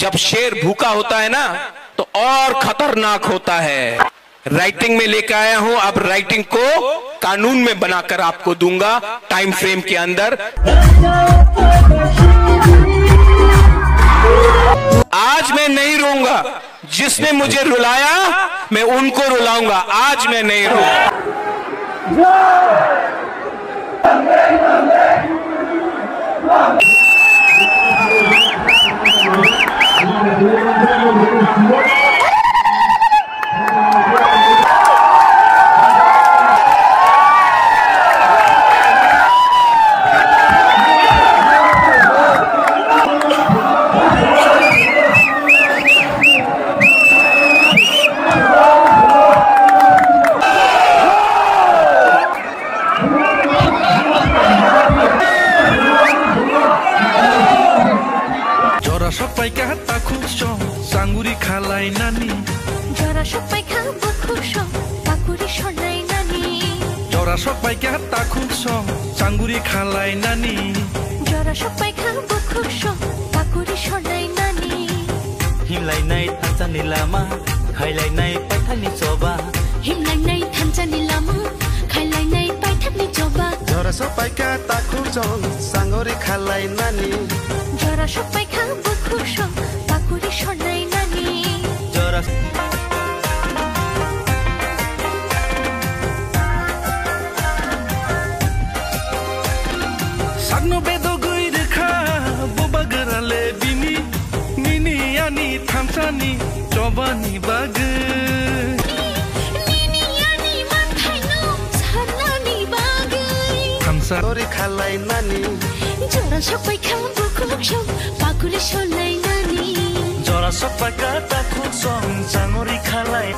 जब शेर भूखा होता है ना तो और खतरनाक होता है। राइटिंग में लेकर आया हूँ, अब राइटिंग को कानून में बनाकर आपको दूँगा टाइम फ्रेम के अंदर। आज मैं नहीं रोऊँगा। जिसने मुझे रुलाया, मैं उनको रुलाऊँगा। आज मैं नहीं रोऊँगा। সবাই কাহাতা খুশ সাঙ্গুরি খালাই নানি। জরা সবাই খাব খুশ পাকুরি সনাই নানি। জরা সবাই কাহাতা খুশ সাঙ্গুরি খালাই নানি। জরা সবাই খাব খুশ পাকুরি সনাই নানি। হিমলাই নাই থানচা নিলামা খাইলাই নাই পাঠানি চবা। হিমলাই নাই থানচা নিলামা খাইলাই নাই পাঠানি চবা। জরা সবাই কাহাতা খুশ সাঙ্গুরি খালাই নানি। জরা সবাই sagno bedo goi rekha boba garale bini nini ani thamsani chobani bag সারি খালাই নানি জরা সবাই খাব খুব সব পাকুলে সলাই নানি জরা সবাই কাটা খুব সং চাঙরি খালাই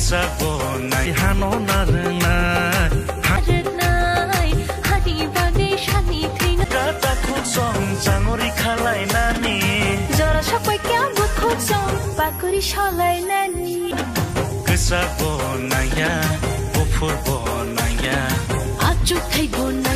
যাব নাই হানো নার নাই চাঙরি খালাই নানি জরা সবাই কেমন খুঁজম পাকুরি সলাই নানি কেসা বনাইয়া বফুর বনাইয়া আচু খাই বনাই